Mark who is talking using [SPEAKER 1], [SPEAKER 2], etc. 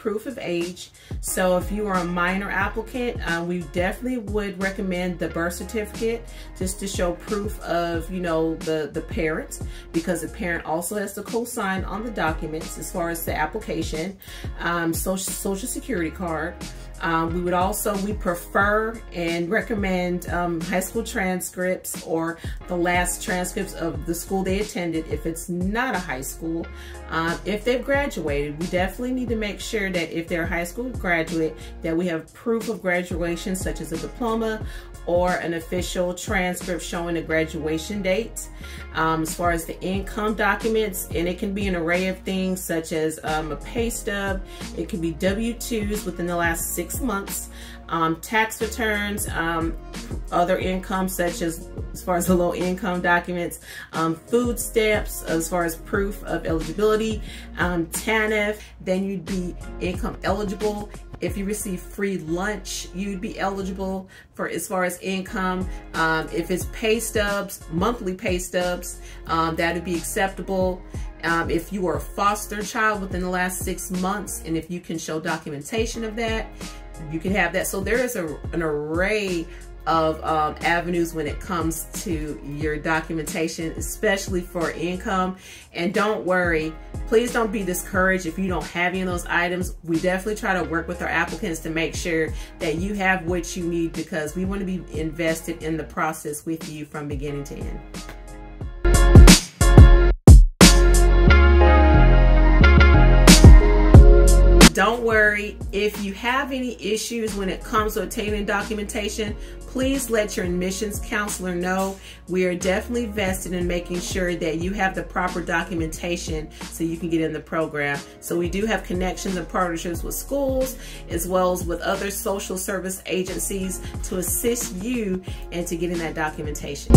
[SPEAKER 1] proof of age. So if you are a minor applicant, uh, we definitely would recommend the birth certificate just to show proof of, you know, the, the parent because the parent also has to co-sign on the documents as far as the application, um, social, social security card. Um, we would also, we prefer and recommend um, high school transcripts or the last transcripts of the school they attended if it's not a high school. Um, if they've graduated, we definitely need to make sure that if they're a high school graduate, that we have proof of graduation such as a diploma or an official transcript showing the graduation date. Um, as far as the income documents, and it can be an array of things such as um, a pay stub, it can be W-2s within the last six months, um, tax returns, um, other income such as as far as the low income documents, um, food stamps as far as proof of eligibility, um, TANF, then you'd be income eligible. If you receive free lunch, you'd be eligible for as far as income. Um, if it's pay stubs, monthly pay stubs, um, that would be acceptable. Um, if you are a foster child within the last six months, and if you can show documentation of that, you can have that. So there is a, an array of um, avenues when it comes to your documentation, especially for income. And don't worry, please don't be discouraged if you don't have any of those items. We definitely try to work with our applicants to make sure that you have what you need because we want to be invested in the process with you from beginning to end. Don't worry, if you have any issues when it comes to obtaining documentation, please let your admissions counselor know. We are definitely vested in making sure that you have the proper documentation so you can get in the program. So we do have connections and partnerships with schools as well as with other social service agencies to assist you into getting that documentation.